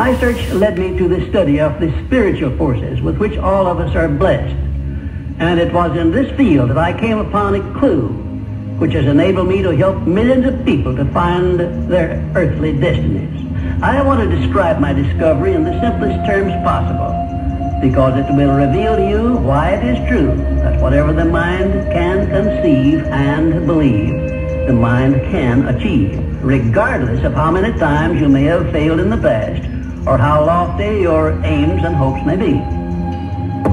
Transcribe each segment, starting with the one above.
My search led me to the study of the spiritual forces with which all of us are blessed. And it was in this field that I came upon a clue which has enabled me to help millions of people to find their earthly destinies. I want to describe my discovery in the simplest terms possible because it will reveal to you why it is true that whatever the mind can conceive and believe, the mind can achieve, regardless of how many times you may have failed in the past or how lofty your aims and hopes may be.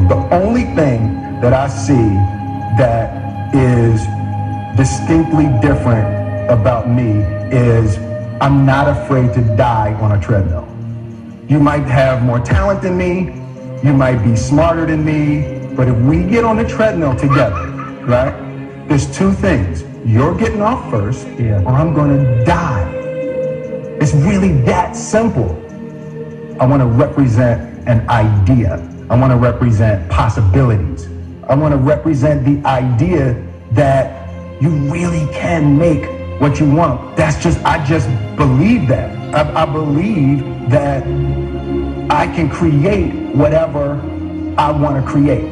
The only thing that I see that is distinctly different about me is I'm not afraid to die on a treadmill. You might have more talent than me, you might be smarter than me, but if we get on the treadmill together, right, there's two things. You're getting off first, yeah. or I'm going to die. It's really that simple. I want to represent an idea. I want to represent possibilities. I want to represent the idea that you really can make what you want. That's just, I just believe that. I, I believe that I can create whatever I want to create.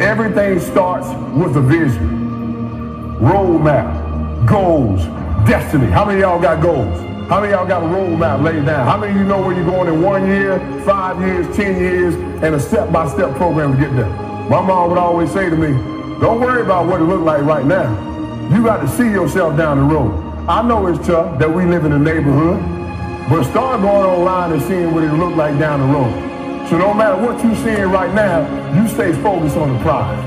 Everything starts with a vision, roadmap, goals, destiny. How many y'all got goals? How many y'all got a roadmap laid down? How many of you know where you're going in one year, five years, 10 years, and a step-by-step -step program to get there? My mom would always say to me, don't worry about what it looks like right now. You got to see yourself down the road. I know it's tough that we live in a neighborhood, but start going online and seeing what it look like down the road. So no matter what you're seeing right now, you stay focused on the prize.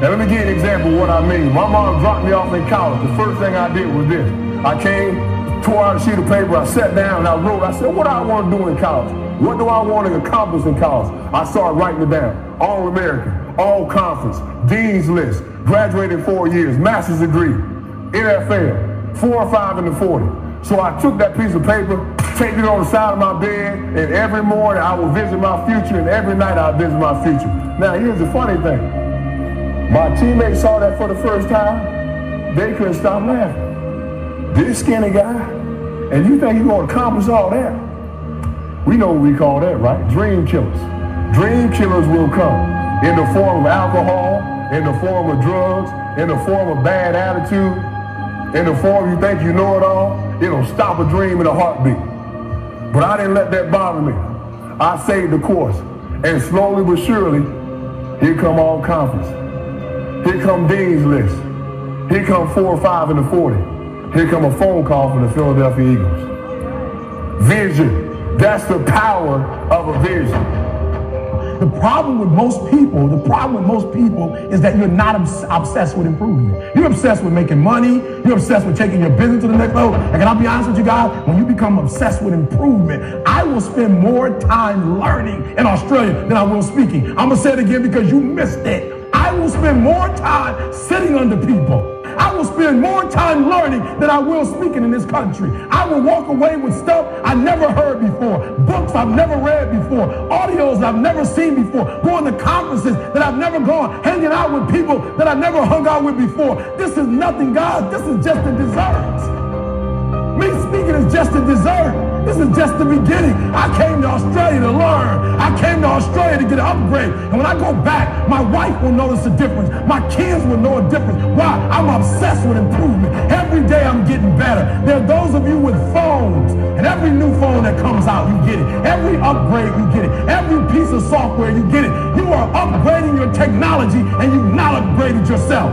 Now let me give you an example of what I mean. My mom dropped me off in college. The first thing I did was this. I came, tore out a sheet of paper, I sat down and I wrote, I said, what do I want to do in college? What do I want to accomplish in college? I started writing it down. All American, all conference, Dean's List, graduated four years, master's degree, NFL, four or five in the 40. So I took that piece of paper, taped it on the side of my bed, and every morning I would visit my future, and every night I would visit my future. Now here's the funny thing. My teammates saw that for the first time, they couldn't stop laughing. This skinny guy, and you think you're gonna accomplish all that? We know what we call that, right? Dream killers. Dream killers will come in the form of alcohol, in the form of drugs, in the form of bad attitude, in the form you think you know it all. It'll stop a dream in a heartbeat. But I didn't let that bother me. I saved the course. And slowly but surely, here come all conference. Here come Dean's list. Here come four or five in the 40. Here come a phone call from the Philadelphia Eagles. Vision. That's the power of a vision. The problem with most people, the problem with most people is that you're not obs- obsessed with improvement. You're obsessed with making money. You're obsessed with taking your business to the next level. And can I be honest with you guys? When you become obsessed with improvement, I will spend more time learning in Australia than I will speaking. I'm going to say it again because you missed it. I will spend more time sitting under people I will spend more time learning than I will speaking in this country. I will walk away with stuff I never heard before, books I've never read before, audios I've never seen before, going to conferences that I've never gone, hanging out with people that I've never hung out with before. This is nothing, God. This is just a dessert. Me speaking is just a dessert. This is just the beginning. I came to Australia to learn. I came to Australia to get an upgrade. And when I go back, my wife will notice a difference. My kids will know a difference. Why? I'm obsessed with improvement. Every day I'm getting better. There are those of you with phones, and every new phone that comes out, you get it. Every upgrade, you get it. Every piece of software, you get it. You are upgrading your technology, and you've not upgraded yourself.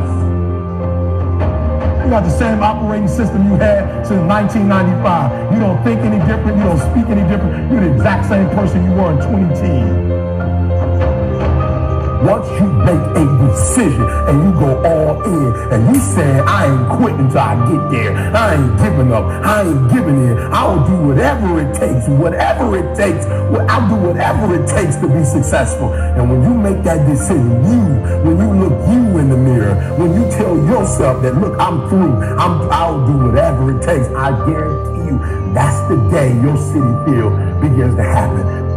You got the same operating system you had since 1995. You don't think any different. You don't speak any different. You're the exact same person you were in 2010. Once you make a decision and you go all in and you say, I ain't quitting until I get there. I ain't giving up. I ain't giving in. I'll do whatever it takes, whatever it takes. I'll do whatever it takes to be successful. And when you make that decision, you, when you look you in the mirror, when you tell yourself that, look, I'm through, I'm, I'll do whatever it takes, I guarantee you, that's the day your city field begins to happen